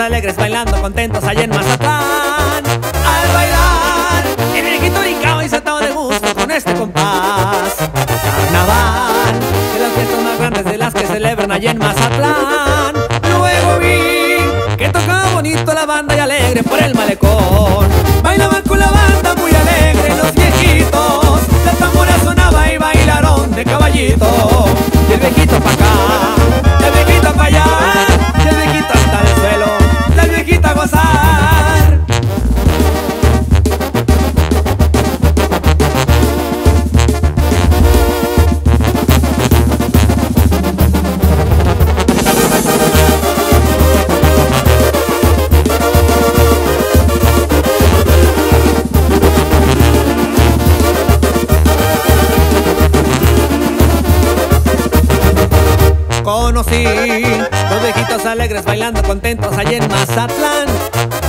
alegres bailando contentos allá en Mazatlán. Al bailar, el viejito brincaba y saltaba de gusto con este compás. Carnaval, de las fiestas más grandes de las que celebran allá en Mazatlán. Luego vi que tocaba bonito la banda y alegre por el malecón. Bailaban con la banda conocí. Los viejitos alegres bailando contentos allá en Mazatlán.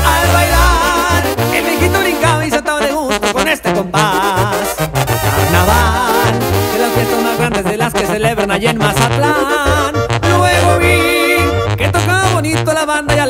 Al bailar, el viejito brincaba y saltaba de gusto con este compás. Carnaval, de las fiestas más grandes de las que celebran allá en Mazatlán. Luego vi que tocaba bonito la banda